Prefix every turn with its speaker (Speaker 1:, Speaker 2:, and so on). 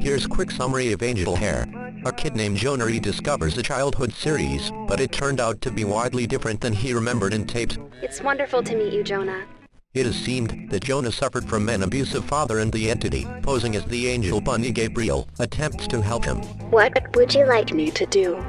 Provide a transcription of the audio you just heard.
Speaker 1: Here's quick summary of Angel Hare. A kid named Jonah rediscovers a childhood series, but it turned out to be widely different than he remembered in tapes.
Speaker 2: It's wonderful to meet you, Jonah.
Speaker 1: It has seemed that Jonah suffered from an abusive father and the entity, posing as the angel bunny Gabriel, attempts to help him.
Speaker 2: What would you like me to do?